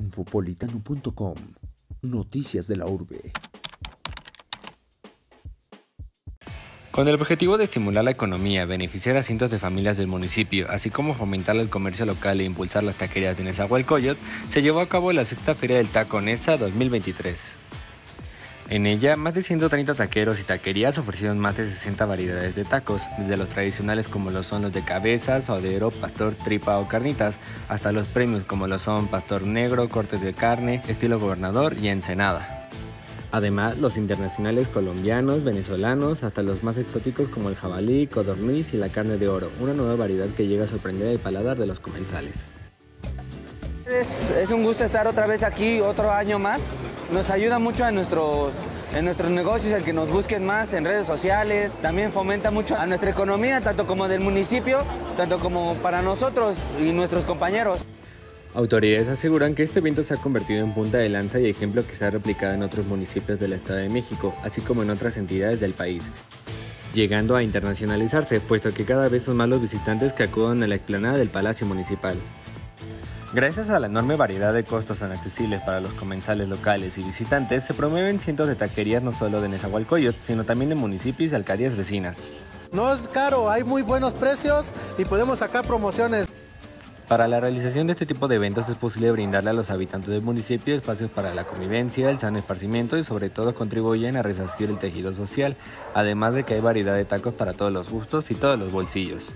infopolitano.com. Noticias de la urbe. Con el objetivo de estimular la economía, beneficiar a cientos de familias del municipio, así como fomentar el comercio local e impulsar las taquerías de Nezahualcóyotl, se llevó a cabo la sexta Feria del Taco NESA 2023. En ella, más de 130 taqueros y taquerías ofrecieron más de 60 variedades de tacos, desde los tradicionales como son los de cabeza, sodero, pastor, tripa o carnitas, hasta los premios como lo son pastor negro, cortes de carne, estilo gobernador y ensenada. Además, los internacionales colombianos, venezolanos, hasta los más exóticos como el jabalí, codorniz y la carne de oro, una nueva variedad que llega a sorprender el paladar de los comensales. Es, es un gusto estar otra vez aquí, otro año más nos ayuda mucho en nuestros, en nuestros negocios el que nos busquen más en redes sociales. También fomenta mucho a nuestra economía, tanto como del municipio, tanto como para nosotros y nuestros compañeros. Autoridades aseguran que este evento se ha convertido en punta de lanza y ejemplo que se ha replicado en otros municipios del Estado de México, así como en otras entidades del país, llegando a internacionalizarse, puesto que cada vez son más los visitantes que acuden a la explanada del Palacio Municipal. Gracias a la enorme variedad de costos tan accesibles para los comensales locales y visitantes, se promueven cientos de taquerías no solo de Nezahualcóyotl, sino también de municipios y alcaldías vecinas. No es caro, hay muy buenos precios y podemos sacar promociones. Para la realización de este tipo de eventos es posible brindarle a los habitantes del municipio espacios para la convivencia, el sano esparcimiento y sobre todo contribuyen a resarcir el tejido social, además de que hay variedad de tacos para todos los gustos y todos los bolsillos.